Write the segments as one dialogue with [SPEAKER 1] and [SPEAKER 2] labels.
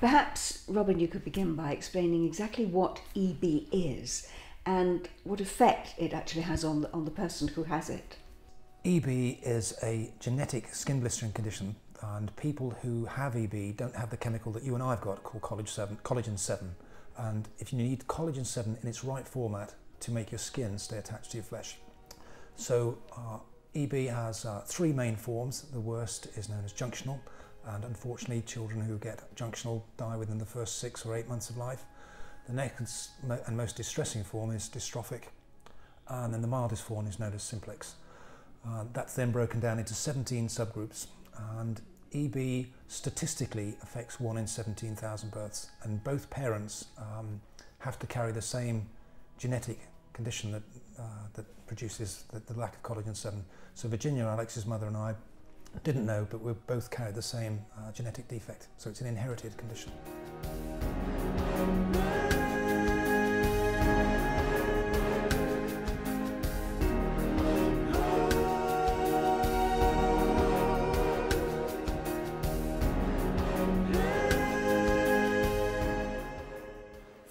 [SPEAKER 1] Perhaps, Robin, you could begin by explaining exactly what EB is and what effect it actually has on the, on the person who has it.
[SPEAKER 2] EB is a genetic skin blistering condition and people who have EB don't have the chemical that you and I have got called collagen 7. Collagen 7. And if you need collagen 7 in its right format to make your skin stay attached to your flesh. So uh, EB has uh, three main forms. The worst is known as junctional and unfortunately children who get junctional die within the first six or eight months of life. The next and most distressing form is dystrophic and then the mildest form is known as simplex. Uh, that's then broken down into 17 subgroups and EB statistically affects 1 in 17,000 births and both parents um, have to carry the same genetic condition that, uh, that produces the, the lack of collagen 7. So Virginia, Alex's mother and I didn't know, but we both carried the same uh, genetic defect. So it's an inherited condition.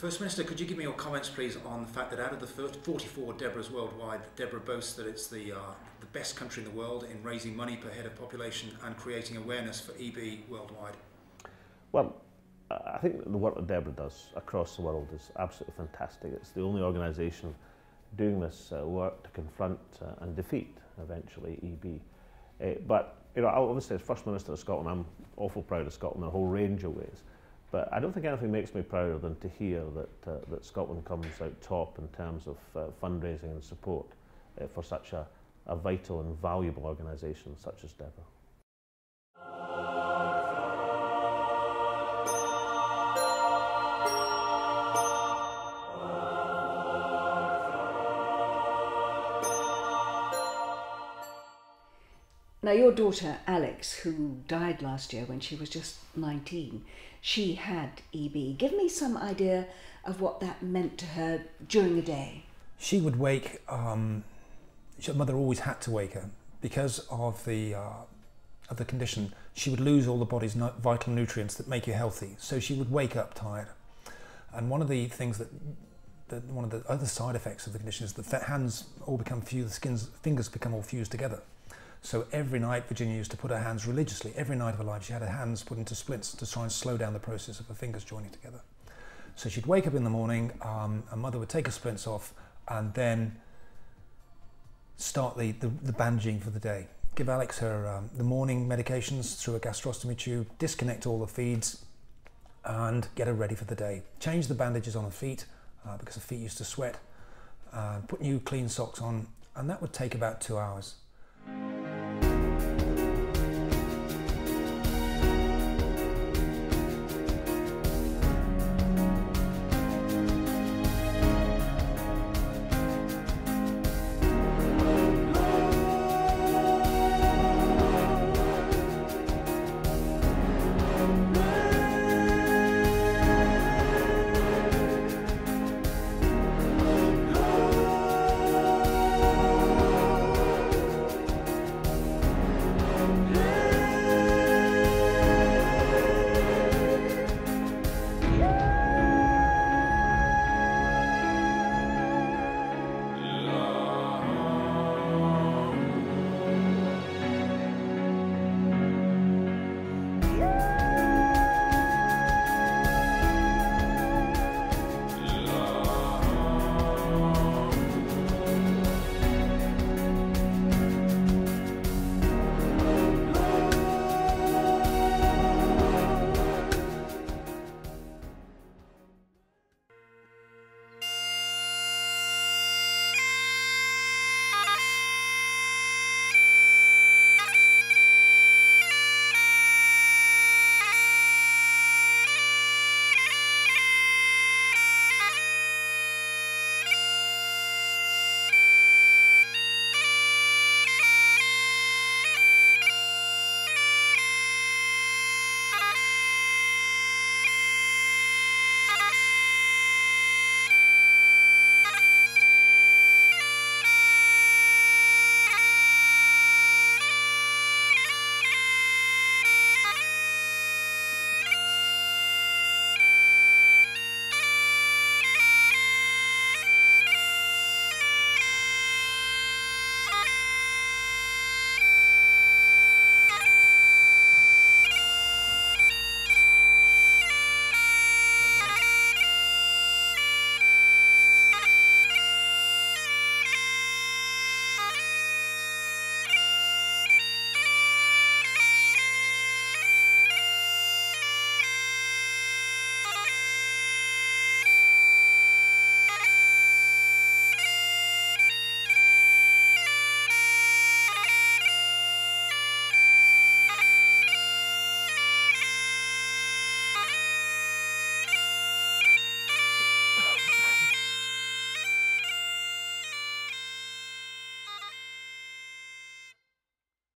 [SPEAKER 3] First Minister, could you give me your comments, please, on the fact that out of the 44 DebRAs worldwide, DebRA boasts that it's the, uh, the best country in the world in raising money per head of population and creating awareness for EB worldwide?
[SPEAKER 4] Well, I think the work that DebRA does across the world is absolutely fantastic. It's the only organisation doing this uh, work to confront uh, and defeat, eventually, EB. Uh, but, you know, obviously as First Minister of Scotland, I'm awful proud of Scotland in a whole range of ways. But I don't think anything makes me prouder than to hear that, uh, that Scotland comes out top in terms of uh, fundraising and support uh, for such a, a vital and valuable organisation such as DEVO.
[SPEAKER 1] Now, your daughter Alex, who died last year when she was just 19, she had EB. Give me some idea of what that meant to her during the day.
[SPEAKER 2] She would wake, um, her mother always had to wake her because of the, uh, of the condition. She would lose all the body's vital nutrients that make you healthy. So she would wake up tired. And one of the things that the, one of the other side effects of the condition is that the hands all become fused, the skin's, fingers become all fused together. So every night, Virginia used to put her hands religiously, every night of her life, she had her hands put into splints to try and slow down the process of her fingers joining together. So she'd wake up in the morning, um, her mother would take her splints off and then start the, the, the bandaging for the day. Give Alex her um, the morning medications through a gastrostomy tube, disconnect all the feeds and get her ready for the day. Change the bandages on her feet uh, because her feet used to sweat. Uh, put new clean socks on and that would take about two hours.